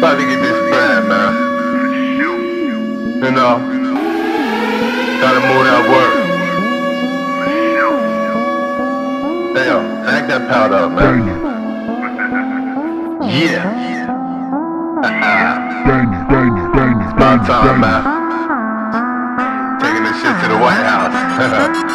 About to get this bread, man. You know, gotta move that work. Damn, back that powder up, man. Yeah. Bang it, bang it, bang it, About time, man. Taking this shit to the White House.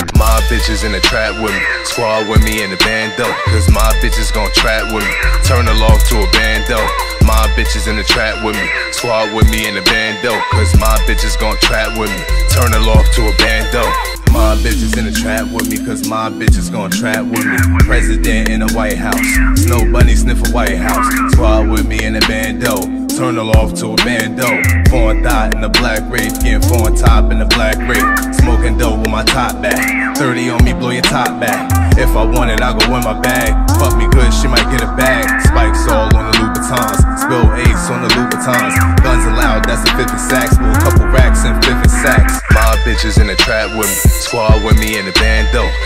it, bitches in the trap with me, squad with me in the bando. Cause my bitches gon' trap with me, turn the loft to a bando. My bitches in the trap with me, squad with me in the bando. Cause my bitches gon' trap with me, turn the loft to a bando. My bitches in the trap with me, cause my bitches gon' trap with me. President in the White House, Snow Bunny sniff a White House. Squad with me in the bando, turn loft to a bando. Foreign thought in the black rape, getting foreign top in the black rape. Smoking dope with my top back. 30 on me, blow your top back. If I want it, I'll go in my bag. Fuck me good, she might get a bag. Spikes all on the Louboutins. Spill ace on the Louboutins. Guns allowed, that's a 50 sacks. Pull a couple racks and 50 sacks. My bitches in the trap with me. Squad with me in the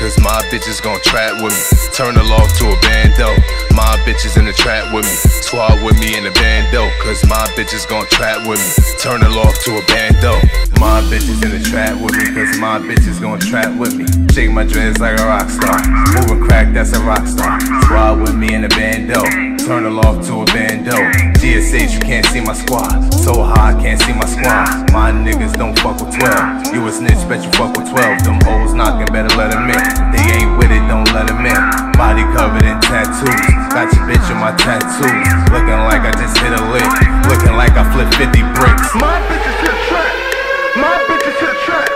Cause my bitches gon' trap with me. Turn the loft to a bando. My bitches in the trap with me. Squad with me in the bando. Cause my bitches gon' trap with me. Turn the loft to a bando. My bitches in the trap with me. Cause my bitches gon' trap with me. Shake my dreads like a rock star. Moving crack, that's a rock star. Squad with me in the bando. Turn the loft to a bando. GSH, you can't see my squad. So high, I can't see my squad. My niggas don't fuck with 12. You a snitch, bet you fuck with 12. Them hoes knocking, better let them in. Tattoos. Looking like I just hit a lick. Looking like I flipped 50 bricks. My bitches to the trap. My bitches to the trap.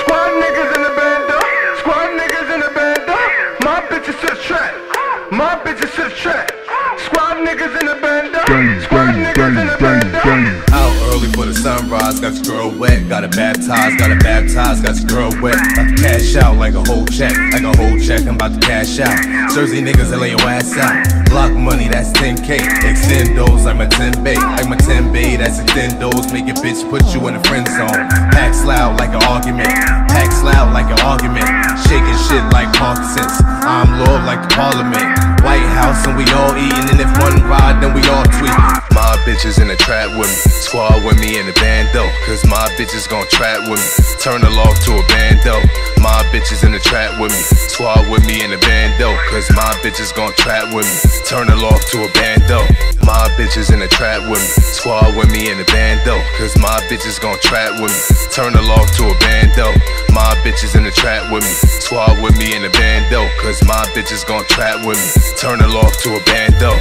Squad niggas in the bando. Squad niggas in the bando. My bitches to the trap. My bitches to the trap. Squad niggas in the band Bang it, Squad niggas in the bang it, got your girl wet, gotta baptize, gotta baptize, got your girl wet. About to cash out like a whole check, like a whole check, I'm about to cash out. Jersey niggas that lay your ass out. Block money, that's 10k. Extend those like my 10 bay, like my 10 bay, that's extend those. Make your bitch put you in the friend zone. Packs loud like an argument, packs loud like an argument. Shaking shit like Parkinson's. I'm lord like the parliament. White House and we all eating, and if one ride, then bitches gon' trap with me, turn the loft to a bando. My bitches in the trap with me, squad with me in the bando. Cause my bitches gon' trap with me, turn the loft to a bando. My bitches in the trap with me, squad with me in the bando. Cause my bitches gon' trap with me, turn the loft to a bando. My bitches in the trap with me, squad with me in the bando. Cause my bitches gon' trap with me, turn the loft to a bando.